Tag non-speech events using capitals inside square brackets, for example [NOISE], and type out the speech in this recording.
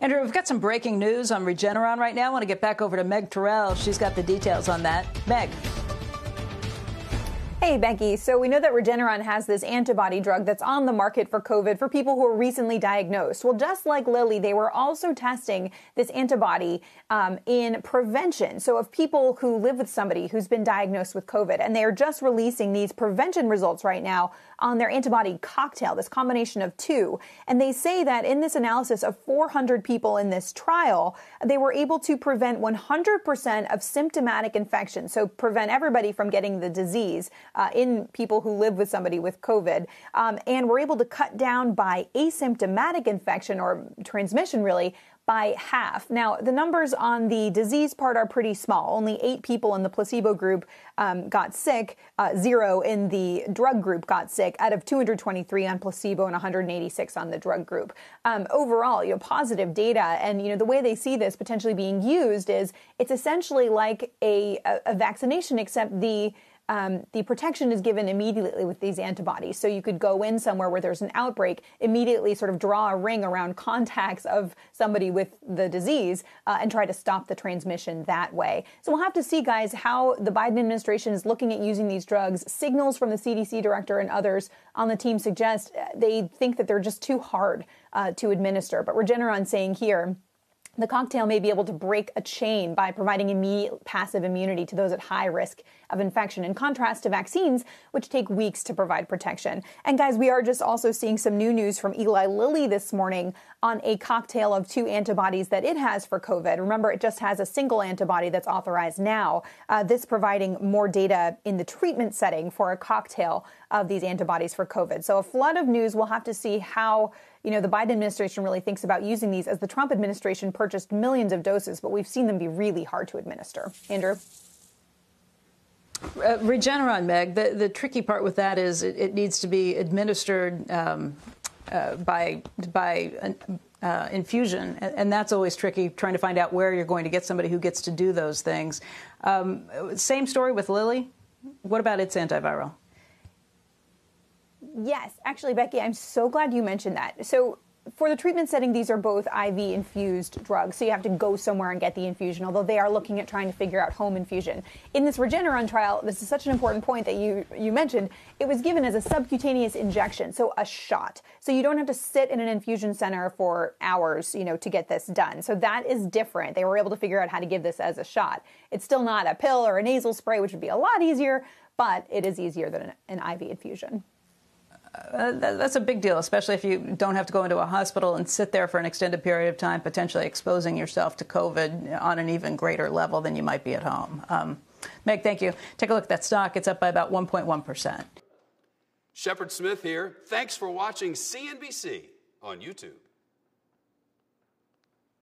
Andrew, we've got some breaking news on Regeneron right now. I want to get back over to Meg Tirrell. She's got the details on that. Meg. Hey, Becky. So we know that Regeneron has this antibody drug that's on the market for COVID for people who are recently diagnosed. Well, just like Lilly, they were also testing this antibody um, in prevention. So of people who live with somebody who's been diagnosed with COVID, and they are just releasing these prevention results right now on their antibody cocktail, this combination of two. And they say that in this analysis of 400 people in this trial, they were able to prevent 100% of symptomatic infection. So prevent everybody from getting the disease uh, in people who live with somebody with COVID. Um, and we're able to cut down by asymptomatic infection or transmission really by half. Now, the numbers on the disease part are pretty small. Only eight people in the placebo group um, got sick, uh, zero in the drug group got sick, out of 223 on placebo and 186 on the drug group. Um, overall, you know, positive data, and you know, the way they see this potentially being used is it's essentially like a, a, a vaccination, except the um, the protection is given immediately with these antibodies. So you could go in somewhere where there's an outbreak, immediately sort of draw a ring around [LAUGHS] contacts of somebody with the disease uh, and try to stop the transmission that way. So we'll have to see, guys, how the Biden administration is looking at using these drugs. Signals from the CDC director and others on the team suggest uh, they think that they're just too hard uh, to administer. But Regeneron saying here, the cocktail may be able to break a chain by providing immediate passive immunity to those at high risk of infection, in contrast to vaccines, which take weeks to provide protection. And guys, we are just also seeing some new news from Eli Lilly this morning on a cocktail of two antibodies that it has for COVID. Remember, it just has a single antibody that's authorized now. Uh, this providing more data in the treatment setting for a cocktail of these antibodies for COVID. So a flood of news. We'll have to see how you know, the Biden administration really thinks about using these as the Trump administration millions of doses, but we've seen them be really hard to administer. Andrew? Uh, Regeneron, Meg, the, the tricky part with that is it, it needs to be administered um, uh, by, by uh, infusion, and, and, that's always tricky, trying to find out where you're going to get somebody who gets to do those things. Um, same story with Lilly. What about its antiviral? Yes, actually, Becky, I'm so glad you mentioned that. So, for the treatment setting, these are both IV infused drugs, so you have to go somewhere and get the infusion, although they are looking at trying to figure out home infusion. In this Regeneron trial, this is such an important point that you, you mentioned, it was given as a subcutaneous injection, so a shot. So you don't have to sit in an infusion center for hours, you know, to get this done. So that is different. They were able to figure out how to give this as a shot. It's still not a pill or a nasal spray, which would be a lot easier, but it is easier than an, an IV infusion. Uh, that's a big deal, especially if you don't have to go into a hospital and sit there for an extended period of time, potentially exposing yourself to COVID on an even greater level than you might be at home. Um, Meg, thank you. Take a look at that stock. It's up by about 1.1%. Shepard Smith here. Thanks for watching CNBC on YouTube.